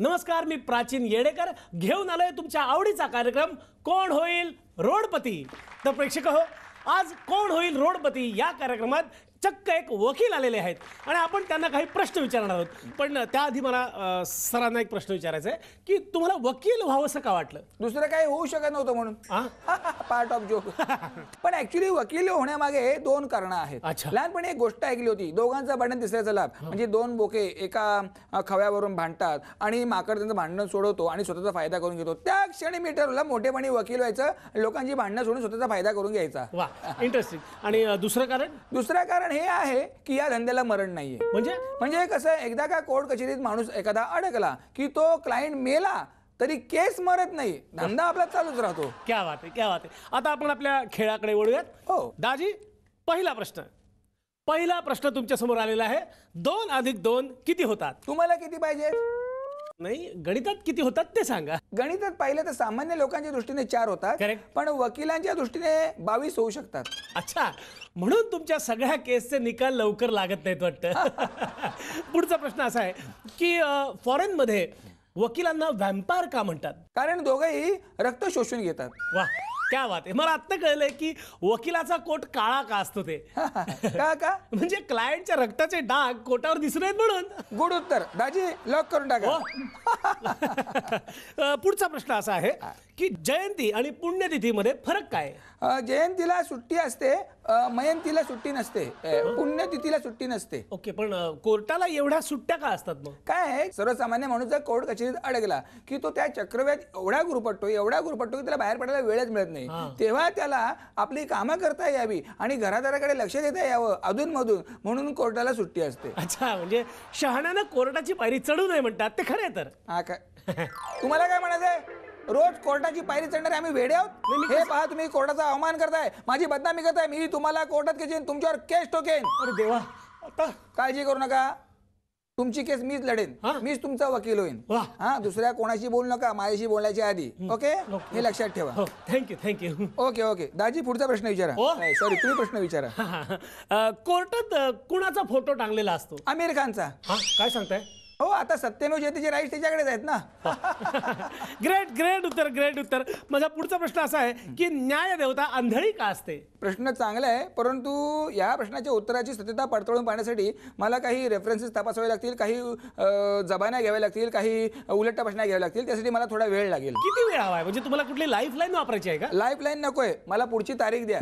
नमस्कार मी प्राचीन येडेकर. घेऊन आलोय तुमच्या आवडीचा कार्यक्रम कोण होईल रोडपती. तर प्रेक्षक हो आज कोण होईल रोडपती या कार्यक्रमात चक्क एक वकील आलेले आहेत. आणि आपण त्यांना काही प्रश्न विचारणार आहोत. पण त्याआधी मला सरांना एक प्रश्न विचारायचा आहे की तुम्हाला वकील व्हावंसं का वाटलं? दुसरं काही होऊ शकत नव्हतं म्हणून? पार्ट ऑफ जोक पण ऍक्च्युली वकील होण्यामागे दोन कारणं आहेत. लहानपणी एक गोष्ट ऐकली होती दोघांचं भांडण तिसऱ्याचा लाभ. म्हणजे दोन बोके एका खव्यावरून भांडतात आणि माकड त्यांचं भांडण सोडवतो आणि स्वतःचा फायदा करून घेतो. त्या क्षणी मी ठरवलं मोठेपणी वकील व्हायचं लोकांची भांडणं सोडून स्वतःचा फायदा करून घ्यायचा. वा इंटरेस्टिंग आणि दुसरं कारण? दुसरं कारण हे आहे की या धंद्याला मरण नाहीये. म्हणजे? म्हणजे कसं एकदा का कोर्ट कचेरीत माणूस एखादा अडकला की तो क्लायंट मेला तरी केस मरत नाही. धंदा आपला चालूच राहतो. क्या बात आहे क्या बात आहे. आता आपण आपल्या खेळाकडे वळूयात. हो. दाजी पहिला प्रश्न. पहिला प्रश्न तुमच्यासमोर आलेला आहे. दोन अधिक दोन किती होतात? तुम्हाला किती पाहिजे? नाही गणितात किती होतात ते सांगा. गणितात पाहिलं तर सामान्य लोकांच्या दृष्टीने चार होतात. Correct. पण वकिलांच्या दृष्टीने बावीस होऊ शकतात. अच्छा. म्हणून तुमच्या सगळ्या केसचे निकाल लवकर लागत नाहीत वाटतं. पुढचा प्रश्न असा आहे की फॉरेन मध्ये वकिलांना व्हॅम्पायर का म्हणतात? कारण दोघंही रक्त शोषून घेतात. वा क्या बात आहे. मला आत्ता कळलंय की वकिलाचा कोट काळा का असतो ते? का का? म्हणजे क्लायंटच्या रक्ताचे डाग कोटावर दिसू नयेत म्हणून. गुड उत्तर. दाजी लॉक करून हो. टाका अ, पुढचा प्रश्न असा आहे की जयंती आणि पुण्यतिथीमध्ये फरक काय? अ, जयंतीला सुट्टी असते मयंतीला सुट्टी नसते. पुण्यतिथीला सुट्टी नसते. ओके पण कोर्टाला एवढ्या सुट्ट्या का असतात मग? काय आहे? सर्वसामान्य माणूस जर कोर्ट कचेरीत अडकला की तो त्या चक्रव्यात एवढा गुरपटतो एवढा गुरपटतो की त्याला बाहेर पडायला वेळच मिळत. नाही. तेव्हा त्याला आपली कामं करता यावी आणि घरादाराकडे लक्ष देता यावं अधूनमधून. म्हणून कोर्टाला सुट्टी असते. अच्छा म्हणजे शहाण्यानं कोर्टाची पायरी चढू नये म्हणतात. ते खरे तर. हा काय? तुम्हाला काय म्हणायचंय? रोज कोर्टाची पायरी चढणारे आम्ही वेडे आहोत. हे पहा तुम्ही कोर्टाचा अवमान करताय. माझी बदनामी करताय. मी तुम्हाला कोर्टात खेचीन तुमच्यावर केस अरे देवा आता काळजी करू नका. तुमची केस मीच लढेन. हा? मीच तुमचा वकील होईन. हा दुसऱ्या कोणाशी बोलू नका माझ्याशी बोलण्याच्या आधी. ओके? हे लक्षात ठेवा. हो thank you thank you okay okay. दाजी पुढचा प्रश्न विचारा. सॉरी तुम्ही प्रश्न विचारा. कोर्टात कुणाचा फोटो टांगलेला असतो? आमिर खानचा. हा काय सांगताय? हो आता सत्यमेव जयतेचे राईट त्याच्याकडेच आहेत ना. ग्रेट ग्रेट उत्तर ग्रेट उत्तर. माझा पुढचा प्रश्न असा आहे की न्याय देवता आंधळी का असते? प्रश्न चांगला आहे परंतु या प्रश्नाच्या उत्तराची सत्यता पडताळून पाहण्यासाठी मला काही रेफरन्सेस तपासावे लागतील काही जबान्या घ्याव्या लागतील काही उलट तपासण्या घ्याव्या लागतील त्यासाठी मला थोडा वेळ लागेल. किती वेळ हवाय म्हणजे तुम्हाला कुठली लाईफ लाईन वापरायची आहे का? लाईफ लाईन नकोय. मला पुढची तारीख द्या.